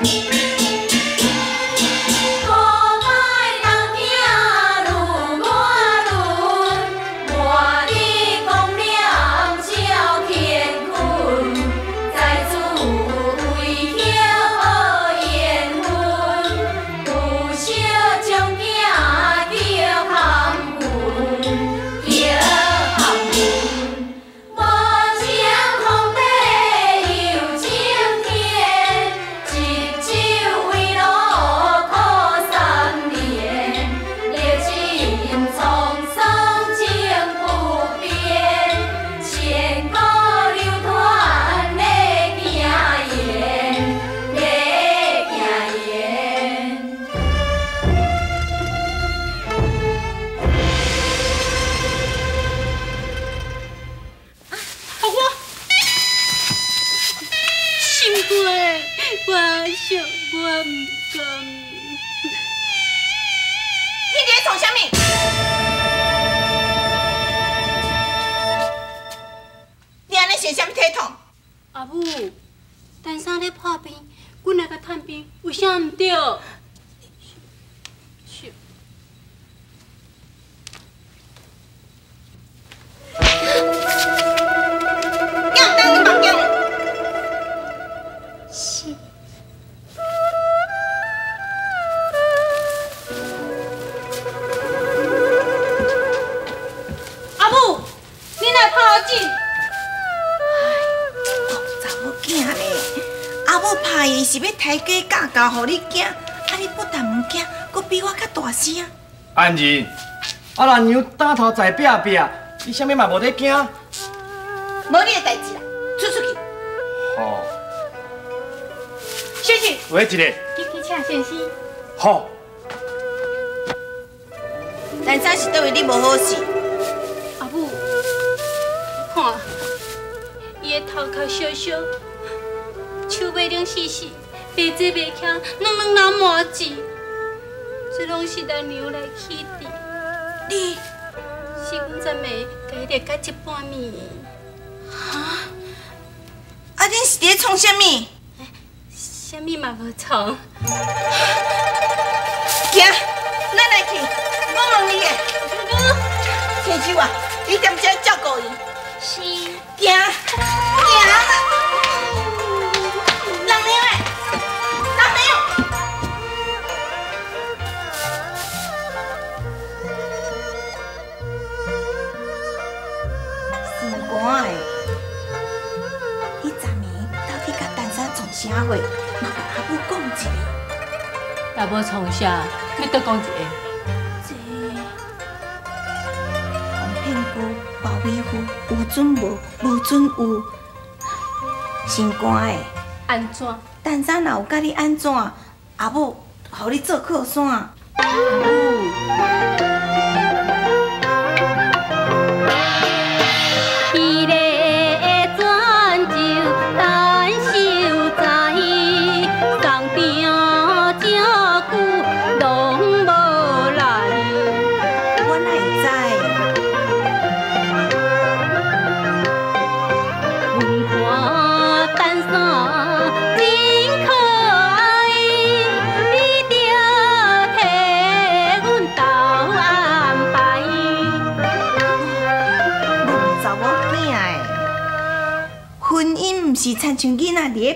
Música 互你惊，啊！你不但唔惊，搁比我较大声。安仁，啊！老娘打头在壁壁，你啥物嘛无得惊？无你的代志啦，出出去。好。先生。喂，一个。去去请先生。好。但啥是对为你无好事？阿母，看，伊的头壳小小，手尾冷细细。白做白强，两两那麻子，这拢是咱娘来起的。你，是阮昨暝加了加一半米。哈？啊，恁是伫创啥物？啥物嘛无创。行，咱来去，我问你个。先生啊，你踮遮照顾伊。是。行，行啥话？嘛甲阿母讲一下。阿母从啥？要多讲一下。这红骗姑、包美夫，有准无？无准有。心肝的。安怎？但咱若有甲你安怎？阿母，互你做靠山。是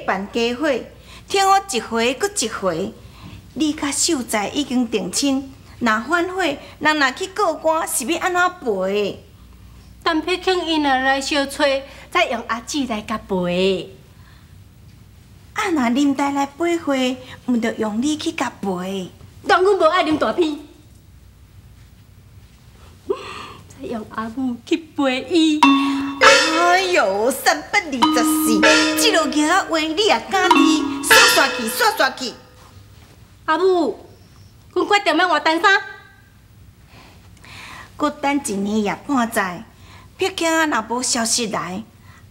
办家会，听我一回搁一回。你甲秀才已经定亲，若反悔，人若去告官，是要安怎赔？等碧庆因若来相催，再用阿姊来甲赔。啊，若林黛来赔花，毋着用你去甲赔。但阮无爱啉大片，再用阿母去赔伊。哎呦，三百二十四，这落嘢啊，话你也敢听？刷刷去，刷刷去。阿母，阮决定要换单衫。搁等一年也半载，毕竟若无消息来，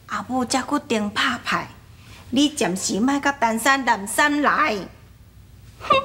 阿母才决定拍牌。你暂时莫甲单山南山来。哼。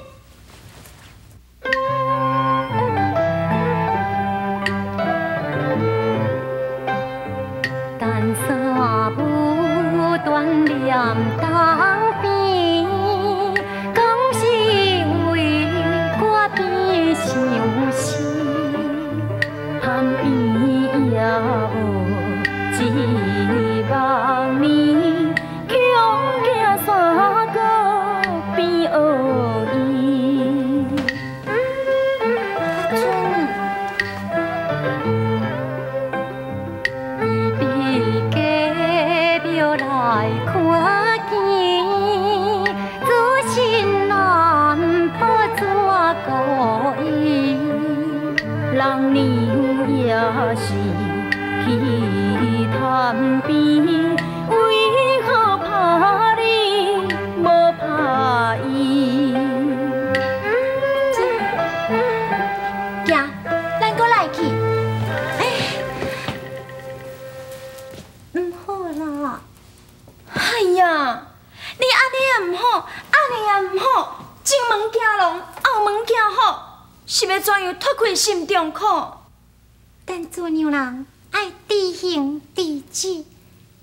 但做娘人爱知行知止，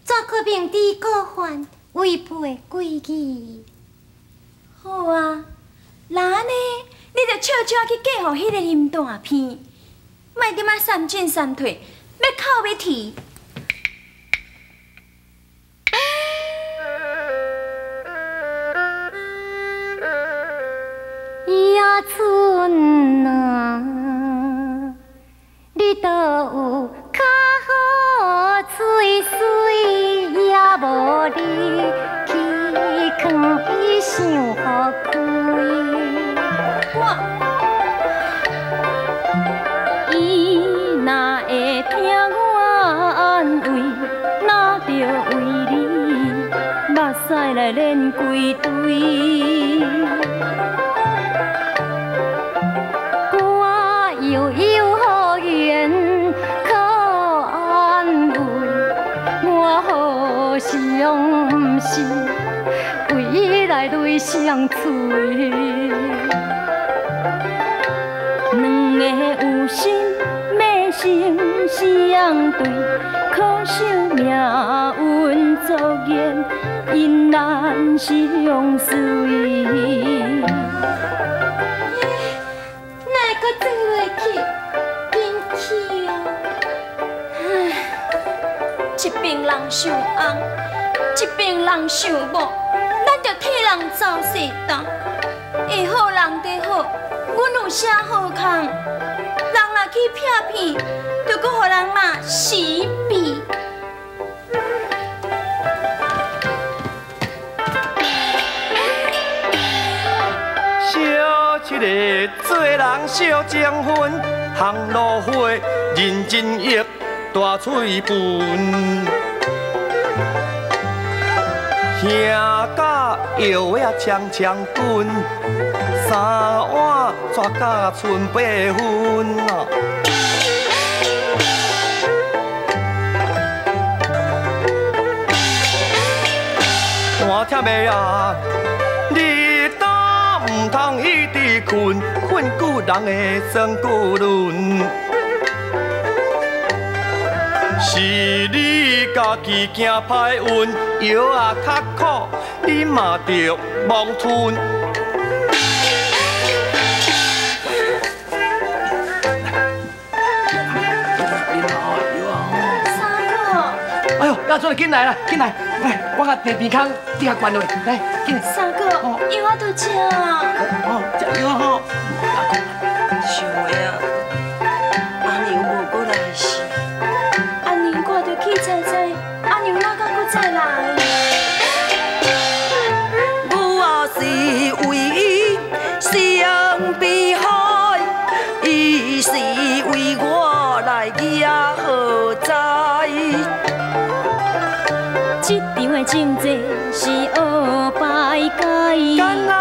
怎可明知故犯，违背规矩？好啊，那呢，你就悄悄去嫁互迄个林大片，莫点啊三进三退，要哭要啼。野村啊，连规堆。我悠悠好言可安慰，我好想不是为伊来泪相催。两个有心要心相对，可惜命运作孽，因难相随。哪会搁做落去？紧去哦！唉，一边人想翁，一边人想某，咱着替人走世道。会好人得好，阮有啥好空？人若去骗骗，着搁互人骂死小七个做人小情分，行路花认真益，大嘴笨。兄甲摇呀枪枪滚，三碗抓甲剩八分啊！我忝的啊！困，困久人会算久论。是你家己惊歹运，药啊较苦，你嘛着忘吞。哥，哎呦，亚春，紧来啦，进来！来，我甲地边空底下关落，来，进来。三哥，药我都吃啊。哦，食药吼。想的啊，阿娘无过来时，阿娘我着去猜猜，阿娘哪敢搁再来？我也是为伊相悲海，伊是为我场的情债是黑白改。敢若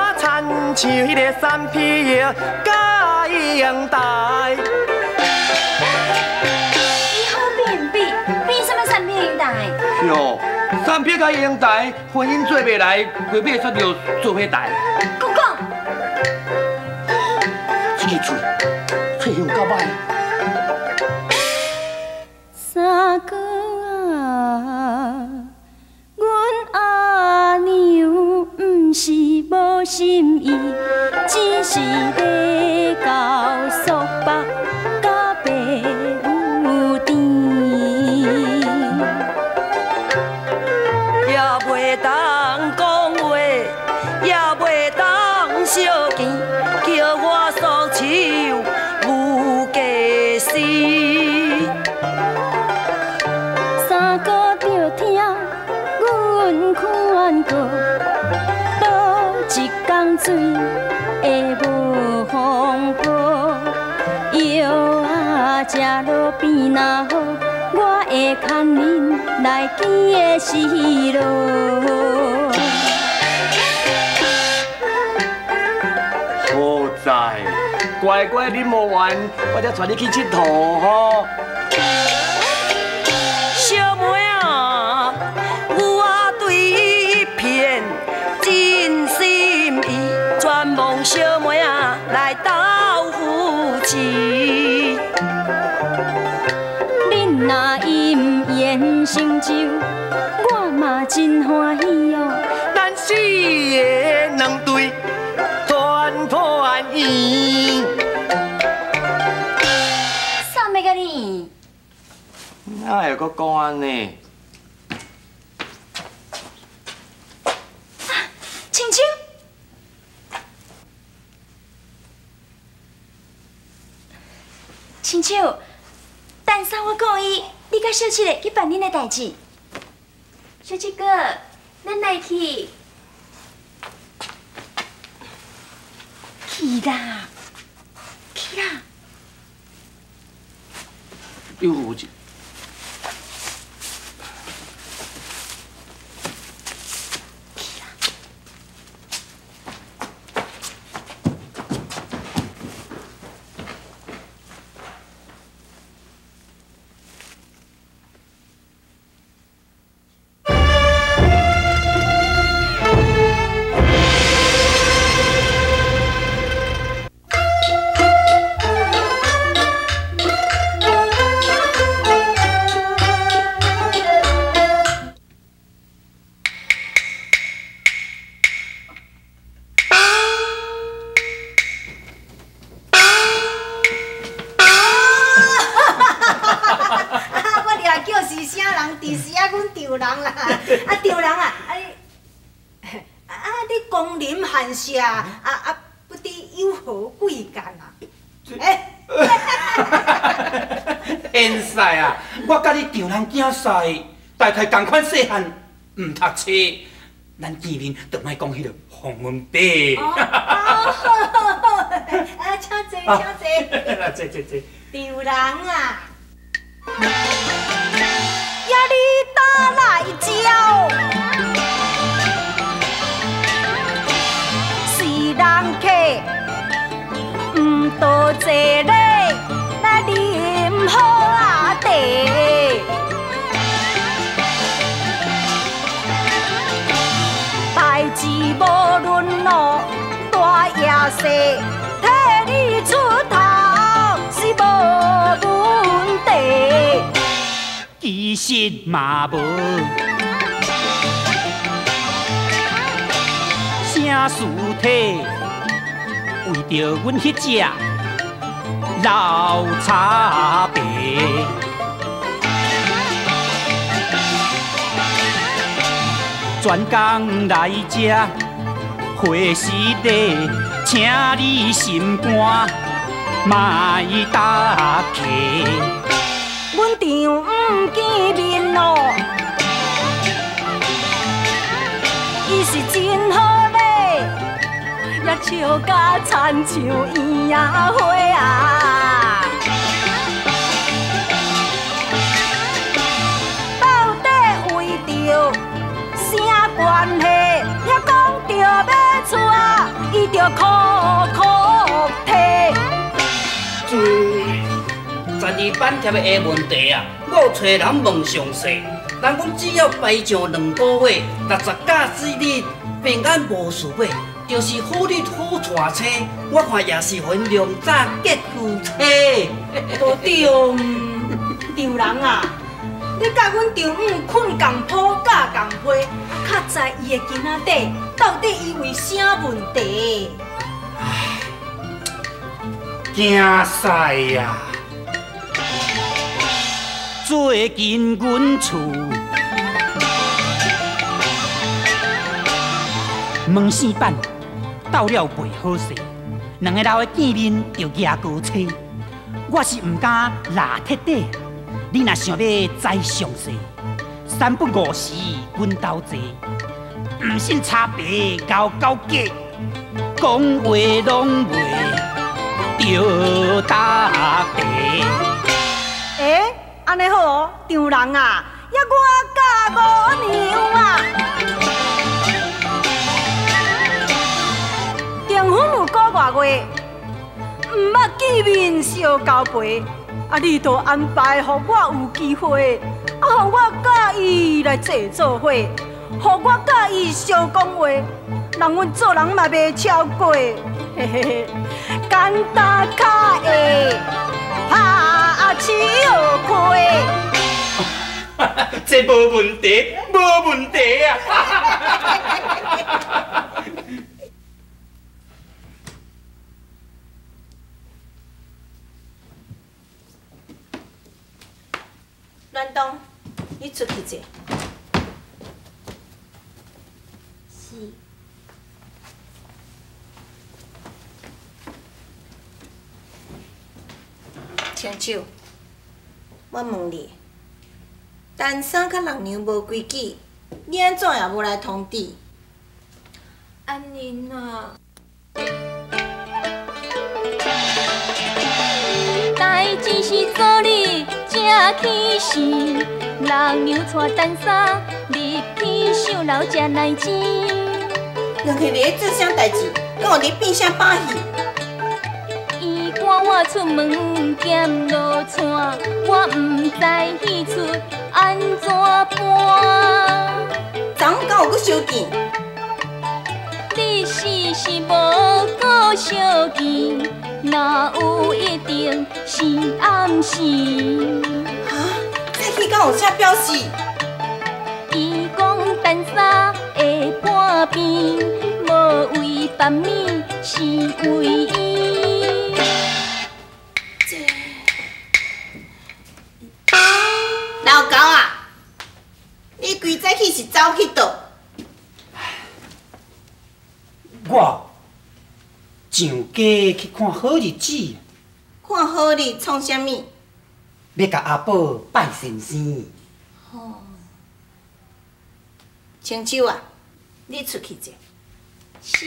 亲像迄个三匹羊，甲应台。你好变变，变什么产品大？哟，三皮甲英台婚姻做袂来，过尾煞着做伙台。公公，这个嘴，喙香够歹。心意，只是在的时路。好在，乖乖你无完，我才带你去佚佗吼。哪会阁讲安尼？青青，青青，等下我讲伊，你甲小七个去办恁的代志。小七哥，咱来去。去啦，去啦。又有一丈人囝婿大概同款细汉，唔读册，咱见面就莫讲迄个红文白。哦，啊，请坐，请坐。来，坐坐坐。丈人啊，呀你打来招，是人客，唔多坐咧，来啉好啊茶。大也小，替你出头是无问题。其实嘛无啥事体，为着阮迄只老茶白。专工来遮花时地，请你心肝莫打气。阮丈毋见面咯，伊是真好咧，也笑甲亲像烟仔花啊。着苦苦替。十二班贴的下问题啊，我有找人问详细，人讲只要排上两个月，六十假之日平安无事买，就是好日好娶妻，我看也是分量早结夫妻。都对，丈人啊，你甲阮丈母困共铺嫁共被，较知伊的囡仔底到底因为啥问题？惊死呀！最近阮厝门扇板到了袂好势，两个老的见面就牙高车，我是毋敢拉铁底。你若想要再详细，三不五时阮兜坐，毋信差别交交假，讲话拢袂着大地。安尼好哦，丈人啊，也我嫁五娘啊。订婚有个月月，毋捌见面烧交陪，啊，你都安排，互我有机会，啊，互我甲伊来坐做伙，互我甲伊相讲话，人阮做人嘛袂超过，嘿嘿嘿，简单卡会拍手开。这无问题，无问题啊！阮东，你出去者。是。青手，我问你，单身甲人娘无规矩，你安怎也无来通知？安尼啊。代志是做你正起心，人娘带单衫入去上楼才来钱。两个咧做啥代志？敢有咧变啥把戏？伊赶我出门兼落船，我毋知彼出安怎办。昨昏敢有搁相见？你是是无顾相见，哪有一定是暗示？哈，这戏敢有啥表示？伊讲单衫的半边，无为半面，是为伊。这老高啊，你规早起是走去倒？我上街去看好日子，看好你创啥物？要甲阿宝拜神仙。青手啊，你出去者。是。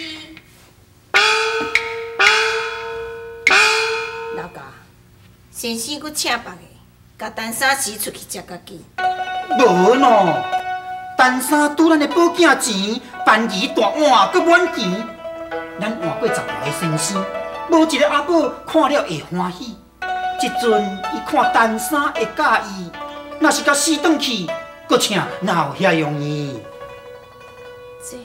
老高啊，先生佫请别个，甲陈三时出去食家己。无喏，陈三拄咱的保囝钱，便宜大碗佫满钱，咱换过十来个先生，无一个阿宝看了会欢喜。即阵伊看陈三会介意，若是甲死转去，佫请哪有遐容易？这，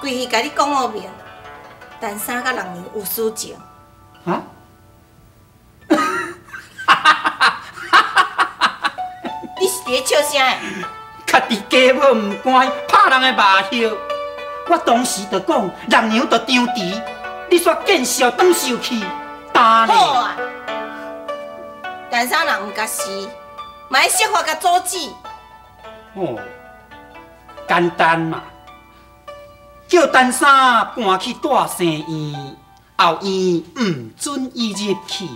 规戏甲你讲好明，但三甲人娘有私情。啊？你是伫咧笑啥的？家己家母毋乖，拍人的马血。我当时就讲，人娘就张弛，你煞见笑当受气，打好？啊！陈三人毋甲死，卖设法甲阻止。哦，简单嘛，叫单三搬去大生院，后院毋准伊入去。